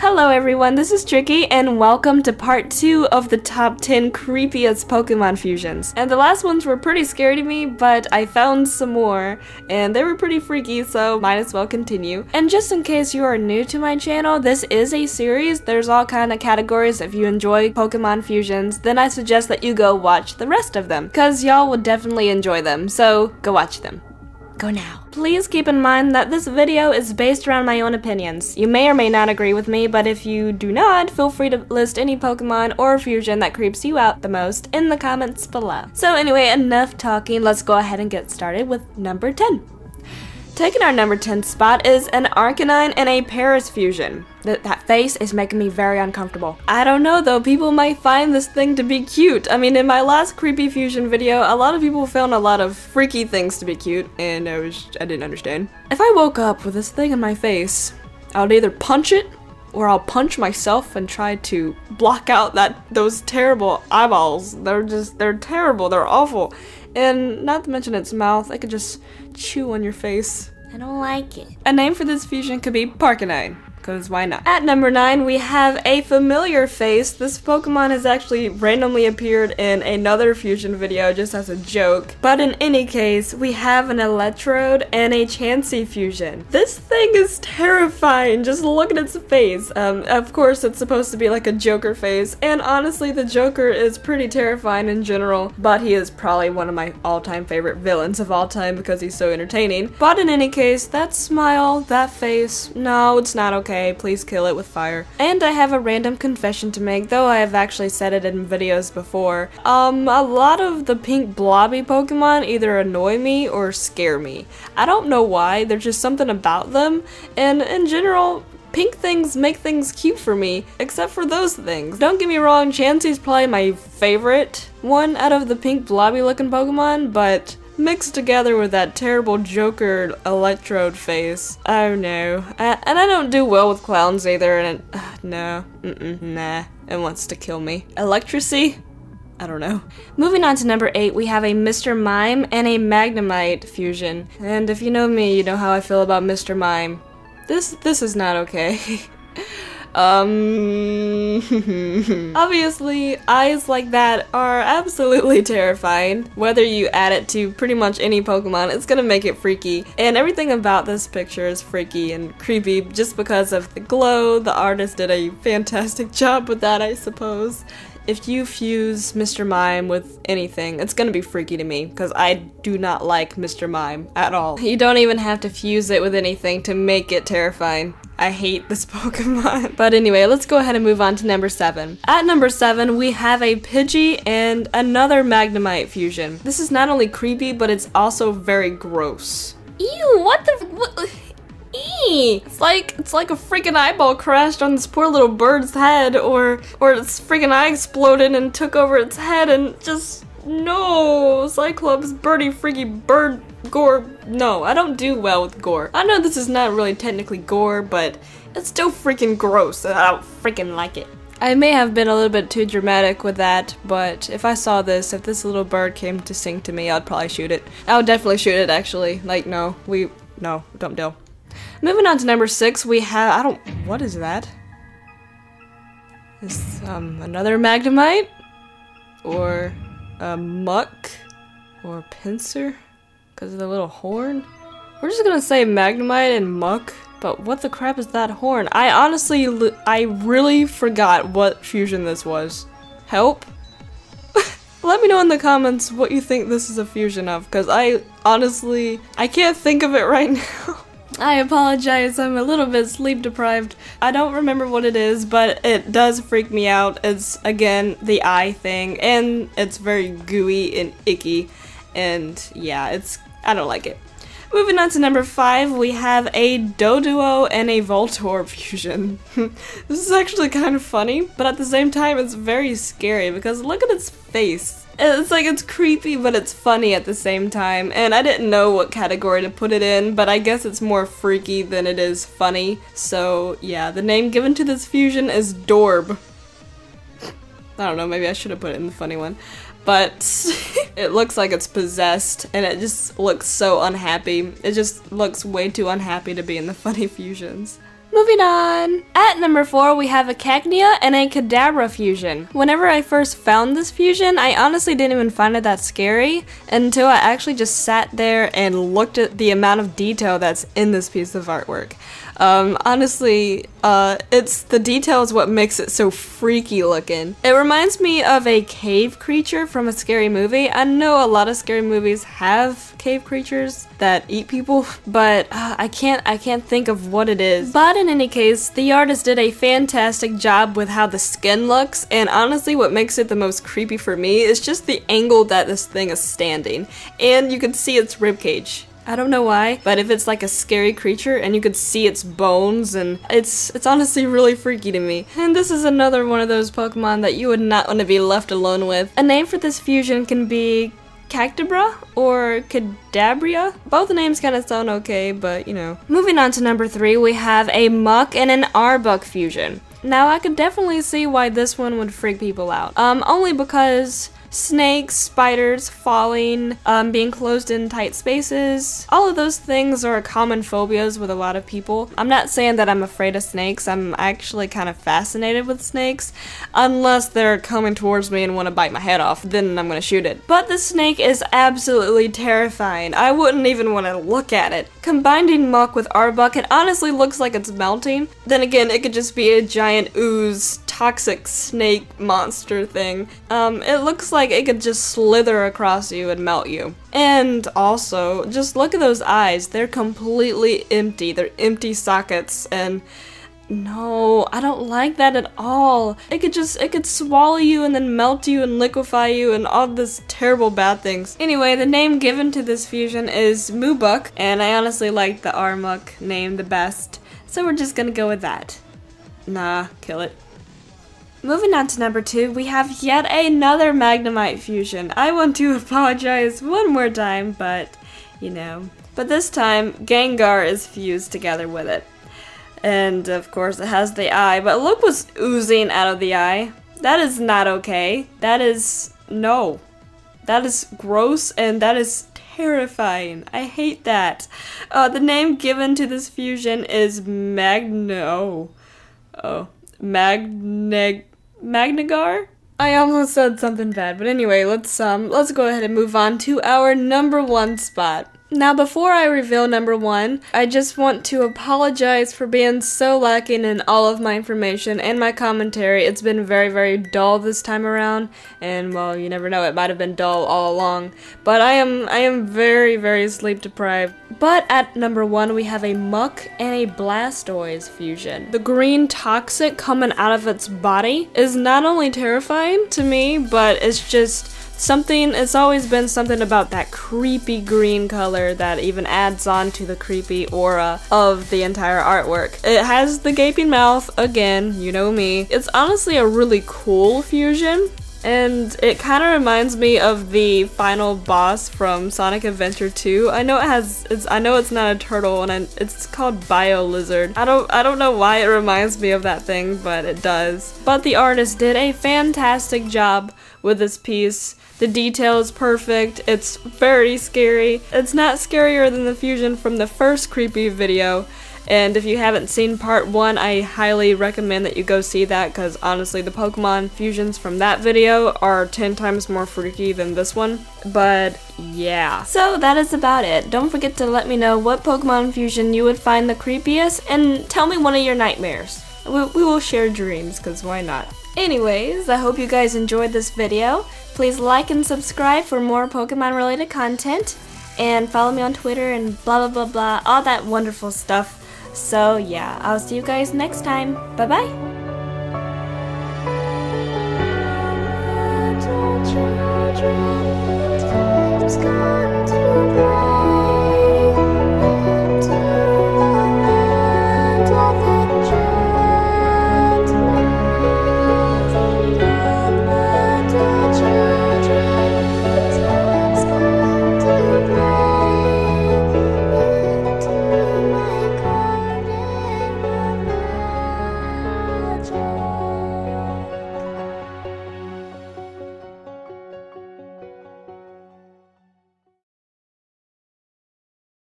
Hello everyone, this is Tricky and welcome to part 2 of the top 10 creepiest Pokemon fusions. And the last ones were pretty scary to me, but I found some more and they were pretty freaky so might as well continue. And just in case you are new to my channel, this is a series, there's all kind of categories. If you enjoy Pokemon fusions, then I suggest that you go watch the rest of them, cause y'all would definitely enjoy them, so go watch them. Go now. Please keep in mind that this video is based around my own opinions. You may or may not agree with me, but if you do not, feel free to list any Pokemon or fusion that creeps you out the most in the comments below. So anyway, enough talking, let's go ahead and get started with number 10. Taking our number 10 spot is an Arcanine and a Paras fusion. Th that face is making me very uncomfortable. I don't know though, people might find this thing to be cute. I mean, in my last creepy fusion video, a lot of people found a lot of freaky things to be cute, and I was I didn't understand. If I woke up with this thing in my face, I would either punch it or I'll punch myself and try to block out that those terrible eyeballs. They're just they're terrible. They're awful. And not to mention its mouth, I could just chew on your face. I don't like it. A name for this fusion could be Parkanine because why not? At number 9, we have a familiar face. This Pokemon has actually randomly appeared in another fusion video just as a joke. But in any case, we have an Electrode and a Chansey fusion. This thing is terrifying. Just look at its face. Um, of course, it's supposed to be like a Joker face, and honestly, the Joker is pretty terrifying in general, but he is probably one of my all-time favorite villains of all time because he's so entertaining. But in any case, that smile, that face, no, it's not okay okay, please kill it with fire. And I have a random confession to make, though I have actually said it in videos before. Um, a lot of the pink blobby Pokemon either annoy me or scare me. I don't know why, there's just something about them, and in general, pink things make things cute for me, except for those things. Don't get me wrong, Chansey's probably my favorite one out of the pink blobby looking Pokemon, but mixed together with that terrible Joker electrode face. Oh no. I, and I don't do well with clowns either, and it, uh, no, mm -mm, nah, it wants to kill me. Electricity? I don't know. Moving on to number 8, we have a Mr. Mime and a Magnemite fusion. And if you know me, you know how I feel about Mr. Mime. This, this is not okay. Um, obviously, eyes like that are absolutely terrifying. Whether you add it to pretty much any Pokemon, it's gonna make it freaky. And everything about this picture is freaky and creepy just because of the glow. The artist did a fantastic job with that, I suppose if you fuse Mr. Mime with anything, it's gonna be freaky to me, because I do not like Mr. Mime at all. You don't even have to fuse it with anything to make it terrifying. I hate this Pokemon. But anyway, let's go ahead and move on to number 7. At number 7, we have a Pidgey and another Magnemite fusion. This is not only creepy, but it's also very gross. Ew, what the- what? It's like it's like a freaking eyeball crashed on this poor little bird's head, or or its freaking eye exploded and took over its head, and just no, Cyclops, birdie, freaky bird, gore. No, I don't do well with gore. I know this is not really technically gore, but it's still freaking gross, and I don't freaking like it. I may have been a little bit too dramatic with that, but if I saw this, if this little bird came to sing to me, I'd probably shoot it. I would definitely shoot it, actually. Like, no, we, no, don't deal. Moving on to number six, we have, I don't, what is that? Is, um, another Magnemite? Or a Muk? Or Pinsir? Because of the little horn? We're just gonna say Magnemite and Muk, but what the crap is that horn? I honestly, I really forgot what fusion this was. Help? Let me know in the comments what you think this is a fusion of, because I honestly, I can't think of it right now. I apologize, I'm a little bit sleep deprived. I don't remember what it is, but it does freak me out. It's, again, the eye thing, and it's very gooey and icky, and yeah, it's, I don't like it. Moving on to number 5, we have a Doduo and a Voltorb fusion. this is actually kind of funny, but at the same time it's very scary because look at its face. It's like it's creepy, but it's funny at the same time. And I didn't know what category to put it in, but I guess it's more freaky than it is funny. So yeah, the name given to this fusion is Dorb. I don't know, maybe I should have put it in the funny one. But it looks like it's possessed and it just looks so unhappy. It just looks way too unhappy to be in the funny fusions. Moving on. At number 4, we have a Cacnea and a Kadabra fusion. Whenever I first found this fusion, I honestly didn't even find it that scary until I actually just sat there and looked at the amount of detail that's in this piece of artwork. Um, honestly, uh, it's the detail is what makes it so freaky looking. It reminds me of a cave creature from a scary movie. I know a lot of scary movies have cave creatures that eat people, but uh, I can't I can't think of what it is. But in any case, the artist did a fantastic job with how the skin looks, and honestly, what makes it the most creepy for me is just the angle that this thing is standing, and you can see its ribcage. I don't know why, but if it's like a scary creature and you could see its bones and it's it's honestly really freaky to me. And this is another one of those Pokemon that you would not want to be left alone with. A name for this fusion can be Cactobra or Kadabria. Both names kind of sound okay, but you know. Moving on to number three, we have a Muk and an Arbok fusion. Now I could definitely see why this one would freak people out. Um, only because snakes, spiders, falling, um, being closed in tight spaces. All of those things are common phobias with a lot of people. I'm not saying that I'm afraid of snakes, I'm actually kind of fascinated with snakes, unless they're coming towards me and want to bite my head off, then I'm gonna shoot it. But the snake is absolutely terrifying. I wouldn't even want to look at it. Combining Muk with Arbok, it honestly looks like it's melting. Then again, it could just be a giant ooze, toxic snake monster thing. Um, it looks like it could just slither across you and melt you. And also, just look at those eyes. They're completely empty. They're empty sockets and no, I don't like that at all. It could just, it could swallow you and then melt you and liquefy you and all this terrible bad things. Anyway, the name given to this fusion is Mubuk, and I honestly like the Armuk name the best, so we're just gonna go with that. Nah, kill it. Moving on to number two, we have yet another Magnemite fusion. I want to apologize one more time, but you know. But this time, Gengar is fused together with it. And of course, it has the eye, but look what's oozing out of the eye. That is not okay. That is no. That is gross and that is terrifying. I hate that. Uh, the name given to this fusion is Magno. Oh, Magneg Magnegar. I almost said something bad, but anyway, let's um let's go ahead and move on to our number one spot. Now, before I reveal number one, I just want to apologize for being so lacking in all of my information and my commentary. It's been very, very dull this time around, and well, you never know, it might have been dull all along. But I am, I am very, very sleep deprived. But at number one, we have a Muk and a Blastoise fusion. The green toxic coming out of its body is not only terrifying to me, but it's just something it's always been something about that creepy green color that even adds on to the creepy aura of the entire artwork. It has the gaping mouth, again, you know me. It's honestly a really cool fusion. And it kind of reminds me of the final boss from Sonic Adventure 2. I know it has, it's, I know it's not a turtle, and I, it's called Bio Lizard. I don't, I don't know why it reminds me of that thing, but it does. But the artist did a fantastic job with this piece. The detail is perfect. It's very scary. It's not scarier than the fusion from the first creepy video. And if you haven't seen part one, I highly recommend that you go see that because honestly, the Pokemon fusions from that video are 10 times more freaky than this one. But yeah. So that is about it. Don't forget to let me know what Pokemon fusion you would find the creepiest and tell me one of your nightmares. We, we will share dreams because why not? Anyways, I hope you guys enjoyed this video. Please like and subscribe for more Pokemon related content. And follow me on Twitter and blah blah blah blah, all that wonderful stuff. So yeah, I'll see you guys next time. Bye bye! Time's gone.